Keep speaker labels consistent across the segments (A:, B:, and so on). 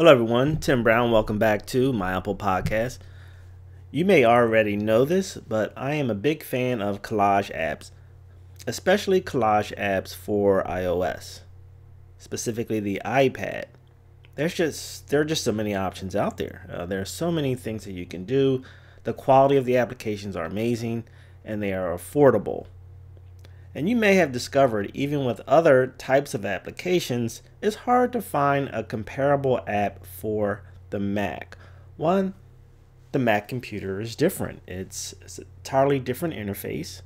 A: Hello, everyone. Tim Brown. Welcome back to my Apple Podcast. You may already know this, but I am a big fan of collage apps, especially collage apps for iOS, specifically the iPad. There's just there are just so many options out there. Uh, there are so many things that you can do. The quality of the applications are amazing, and they are affordable. And you may have discovered, even with other types of applications, it's hard to find a comparable app for the Mac. One, the Mac computer is different. It's, it's an entirely different interface.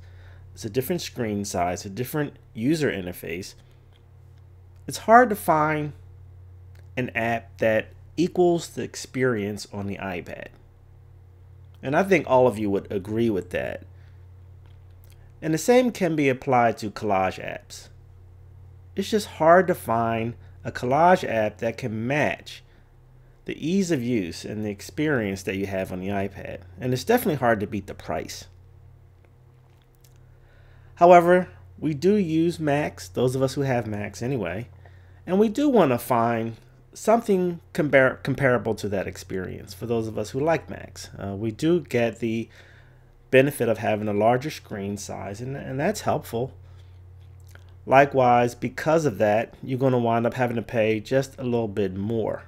A: It's a different screen size, a different user interface. It's hard to find an app that equals the experience on the iPad. And I think all of you would agree with that. And the same can be applied to collage apps. It's just hard to find a collage app that can match the ease of use and the experience that you have on the iPad. And it's definitely hard to beat the price. However, we do use Macs, those of us who have Macs anyway, and we do want to find something compar comparable to that experience for those of us who like Macs. Uh, we do get the benefit of having a larger screen size, and, and that's helpful. Likewise, because of that, you're going to wind up having to pay just a little bit more.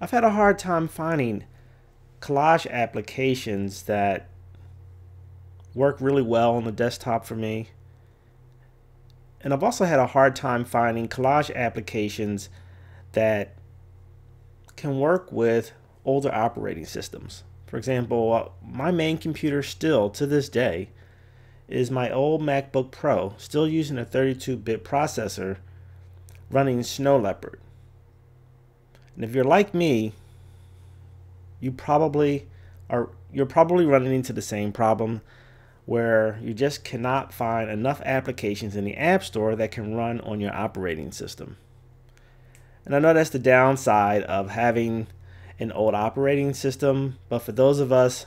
A: I've had a hard time finding collage applications that work really well on the desktop for me. And I've also had a hard time finding collage applications that can work with older operating systems. For example, uh, my main computer still to this day is my old MacBook Pro, still using a 32-bit processor running Snow Leopard. And if you're like me, you probably are you're probably running into the same problem where you just cannot find enough applications in the App Store that can run on your operating system. And I know that's the downside of having an old operating system, but for those of us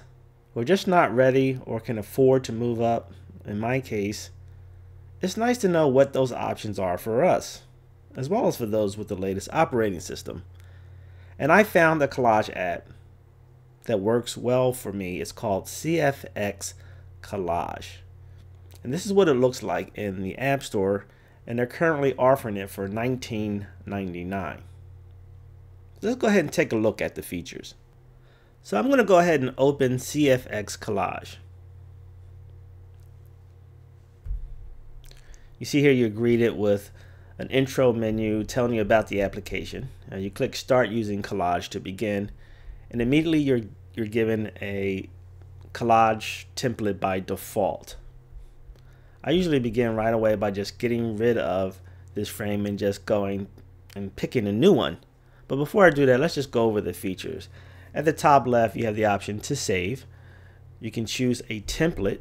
A: who are just not ready or can afford to move up, in my case, it's nice to know what those options are for us, as well as for those with the latest operating system. And I found a collage app that works well for me. It's called CFX Collage. And this is what it looks like in the App Store, and they're currently offering it for $19.99. Let's go ahead and take a look at the features. So I'm going to go ahead and open CFX Collage. You see here you're greeted with an intro menu telling you about the application. Uh, you click Start using Collage to begin, and immediately you're you're given a collage template by default. I usually begin right away by just getting rid of this frame and just going and picking a new one. But before I do that, let's just go over the features. At the top left, you have the option to save. You can choose a template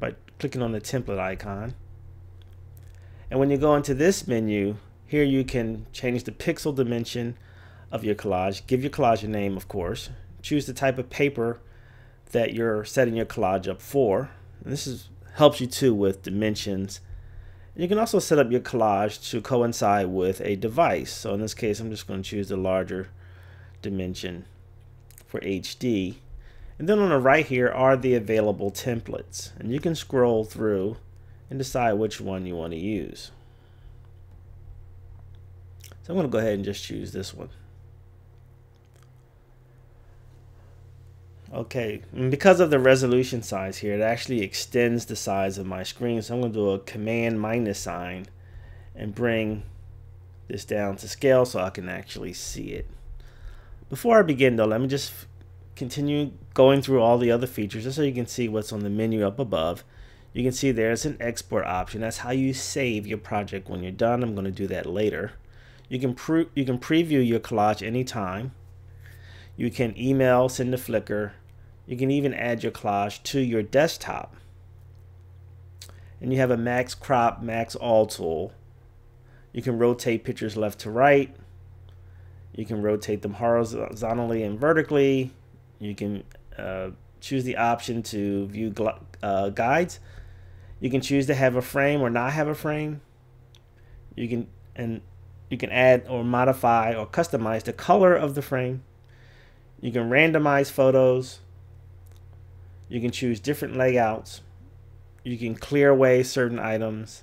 A: by clicking on the template icon. And when you go into this menu, here you can change the pixel dimension of your collage, give your collage a name, of course, choose the type of paper that you're setting your collage up for. And this is, helps you too with dimensions you can also set up your collage to coincide with a device. So in this case, I'm just going to choose the larger dimension for HD. And then on the right here are the available templates. And you can scroll through and decide which one you want to use. So I'm going to go ahead and just choose this one. Okay, and because of the resolution size here, it actually extends the size of my screen. So I'm going to do a command minus sign and bring this down to scale so I can actually see it. Before I begin though, let me just continue going through all the other features just so you can see what's on the menu up above. You can see there's an export option. That's how you save your project when you're done. I'm going to do that later. You can, you can preview your collage anytime. You can email, send to Flickr, you can even add your collage to your desktop. And you have a max crop, max all tool. You can rotate pictures left to right. You can rotate them horizontally and vertically. You can uh, choose the option to view uh, guides. You can choose to have a frame or not have a frame. You can, and You can add or modify or customize the color of the frame. You can randomize photos. You can choose different layouts. You can clear away certain items.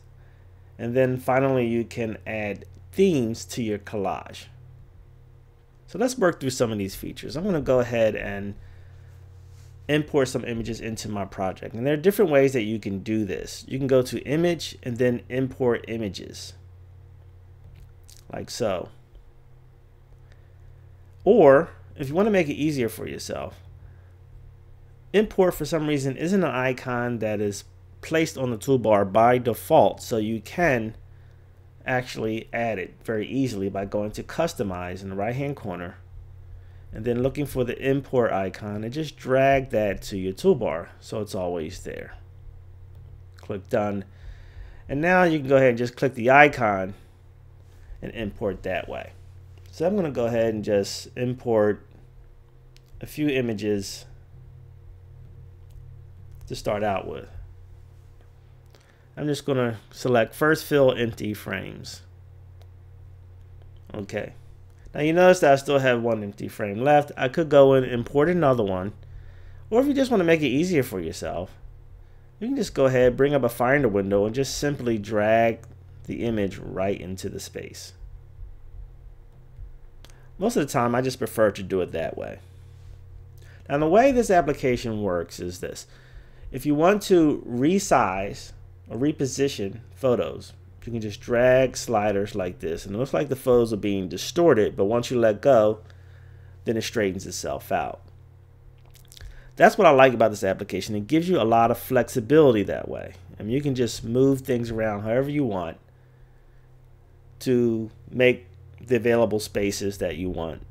A: And then finally, you can add themes to your collage. So let's work through some of these features. I'm going to go ahead and import some images into my project. And there are different ways that you can do this. You can go to image and then import images like so. Or if you want to make it easier for yourself, import for some reason isn't an icon that is placed on the toolbar by default. So you can actually add it very easily by going to customize in the right hand corner and then looking for the import icon and just drag that to your toolbar so it's always there. Click done. And now you can go ahead and just click the icon and import that way. So I'm going to go ahead and just import a few images to start out with. I'm just going to select first fill empty frames. Okay. Now you notice that I still have one empty frame left. I could go and import another one. Or if you just want to make it easier for yourself, you can just go ahead, bring up a Finder window, and just simply drag the image right into the space. Most of the time, I just prefer to do it that way. Now, the way this application works is this. If you want to resize or reposition photos, you can just drag sliders like this. And it looks like the photos are being distorted, but once you let go, then it straightens itself out. That's what I like about this application. It gives you a lot of flexibility that way. I mean, you can just move things around however you want to make the available spaces that you want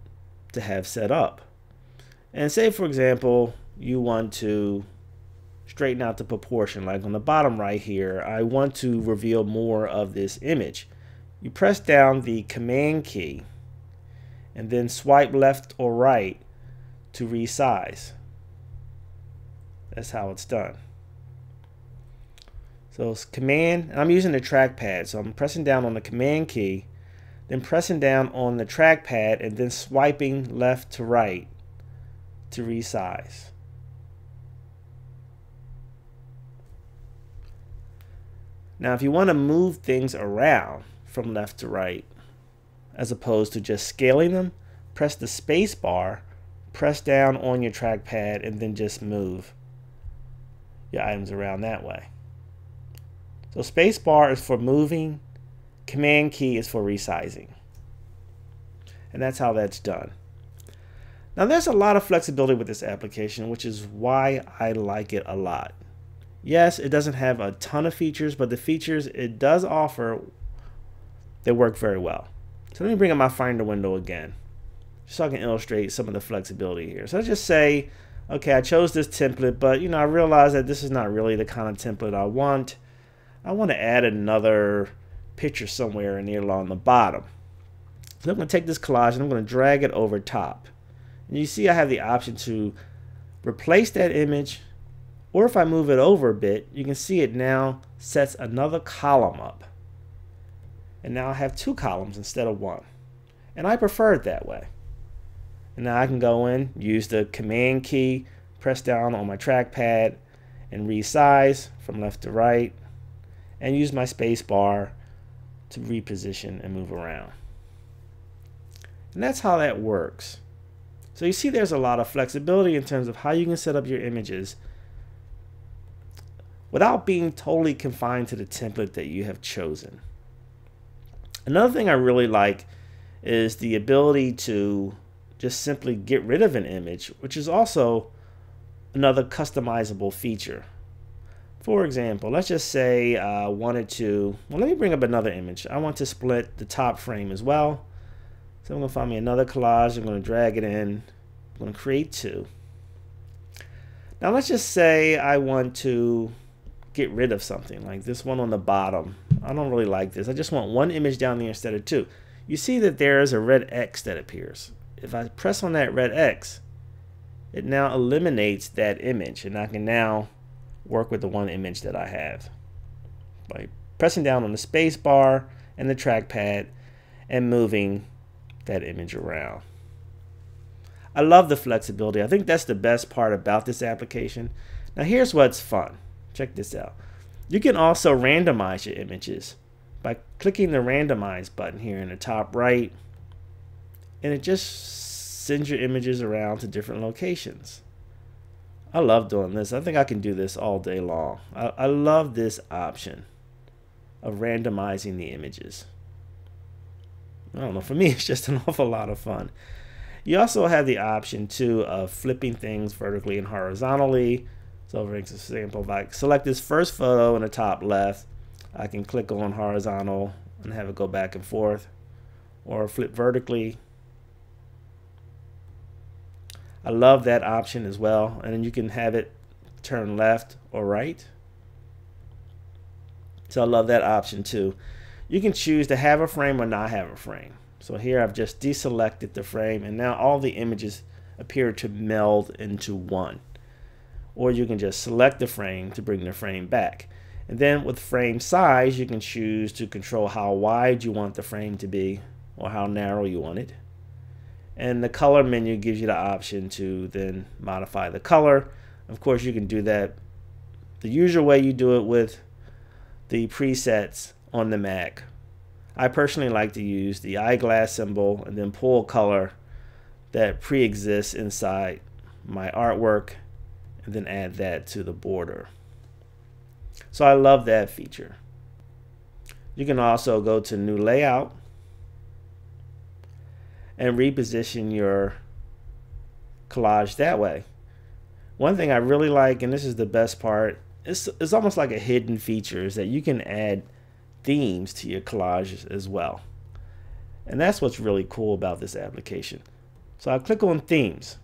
A: to have set up. And say, for example, you want to straighten out the proportion. Like on the bottom right here, I want to reveal more of this image. You press down the command key and then swipe left or right to resize. That's how it's done. So it's command, I'm using the trackpad, so I'm pressing down on the command key, then pressing down on the trackpad and then swiping left to right to resize. Now, if you want to move things around from left to right, as opposed to just scaling them, press the space bar, press down on your trackpad, and then just move your items around that way. So space bar is for moving, command key is for resizing. And that's how that's done. Now there's a lot of flexibility with this application, which is why I like it a lot. Yes, it doesn't have a ton of features, but the features it does offer, they work very well. So let me bring up my Finder window again, just so I can illustrate some of the flexibility here. So let's just say, okay, I chose this template, but you know, I realize that this is not really the kind of template I want. I want to add another picture somewhere near along the bottom. So I'm going to take this collage and I'm going to drag it over top. And you see I have the option to replace that image or if I move it over a bit, you can see it now sets another column up. And now I have two columns instead of one. And I prefer it that way. And now I can go in, use the command key, press down on my trackpad, and resize from left to right, and use my space bar to reposition and move around. And that's how that works. So you see there's a lot of flexibility in terms of how you can set up your images without being totally confined to the template that you have chosen. Another thing I really like is the ability to just simply get rid of an image, which is also another customizable feature. For example, let's just say uh, I wanted to, well, let me bring up another image. I want to split the top frame as well. So I'm to find me another collage. I'm going to drag it in. I'm to create two. Now let's just say I want to get rid of something like this one on the bottom. I don't really like this. I just want one image down there instead of two. You see that there is a red X that appears. If I press on that red X, it now eliminates that image and I can now work with the one image that I have by pressing down on the space bar and the trackpad and moving that image around. I love the flexibility. I think that's the best part about this application. Now here's what's fun. Check this out. You can also randomize your images by clicking the randomize button here in the top right and it just sends your images around to different locations. I love doing this. I think I can do this all day long. I, I love this option of randomizing the images. I don't know, for me, it's just an awful lot of fun. You also have the option too of flipping things vertically and horizontally. So for example, if I select this first photo in the top left, I can click on horizontal and have it go back and forth or flip vertically. I love that option as well. And then you can have it turn left or right. So I love that option too. You can choose to have a frame or not have a frame. So here I've just deselected the frame and now all the images appear to meld into one. Or you can just select the frame to bring the frame back. And then with frame size, you can choose to control how wide you want the frame to be or how narrow you want it. And the color menu gives you the option to then modify the color. Of course, you can do that the usual way you do it with the presets on the Mac. I personally like to use the eyeglass symbol and then pull color that pre-exists inside my artwork and then add that to the border. So I love that feature. You can also go to new layout and reposition your collage that way. One thing I really like, and this is the best part, it's, it's almost like a hidden feature, is that you can add themes to your collages as well. And that's what's really cool about this application. So I click on themes.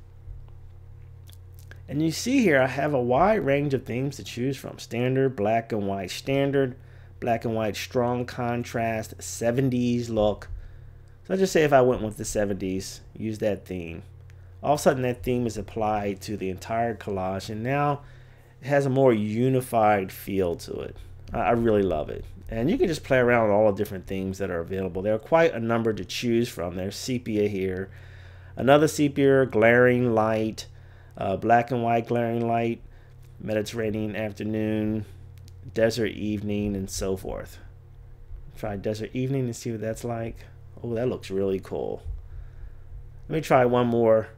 A: And you see here I have a wide range of themes to choose from. Standard, black and white standard, black and white strong contrast, 70s look. So let's just say if I went with the 70s, use that theme. All of a sudden that theme is applied to the entire collage and now it has a more unified feel to it. I really love it. And you can just play around with all the different themes that are available. There are quite a number to choose from. There's sepia here, another sepia, glaring light, uh, black and white glaring light, Mediterranean afternoon, desert evening, and so forth. Try desert evening and see what that's like. Oh, that looks really cool. Let me try one more.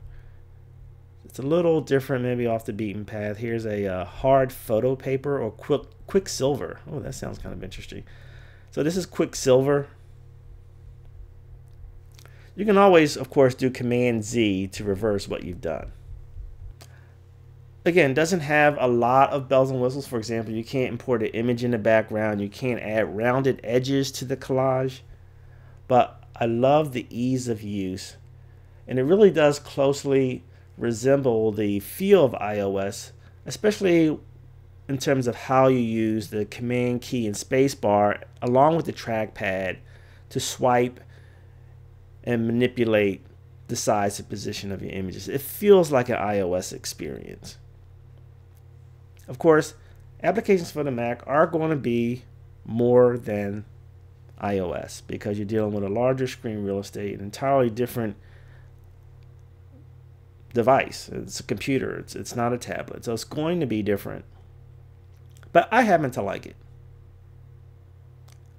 A: It's a little different, maybe off the beaten path. Here's a uh, hard photo paper or quick quicksilver. Oh, that sounds kind of interesting. So this is quicksilver. You can always, of course, do Command Z to reverse what you've done again doesn't have a lot of bells and whistles for example you can't import an image in the background you can't add rounded edges to the collage but i love the ease of use and it really does closely resemble the feel of ios especially in terms of how you use the command key and spacebar along with the trackpad to swipe and manipulate the size and position of your images. It feels like an iOS experience. Of course, applications for the Mac are going to be more than iOS because you're dealing with a larger screen real estate, an entirely different device. It's a computer, it's, it's not a tablet. So it's going to be different. But I happen to like it.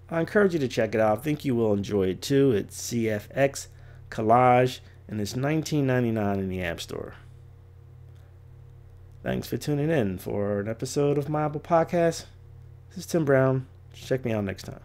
A: I encourage you to check it out. I think you will enjoy it too. It's CFX Collage and it's $19.99 in the App Store. Thanks for tuning in for an episode of my Apple Podcast. This is Tim Brown. Check me out next time.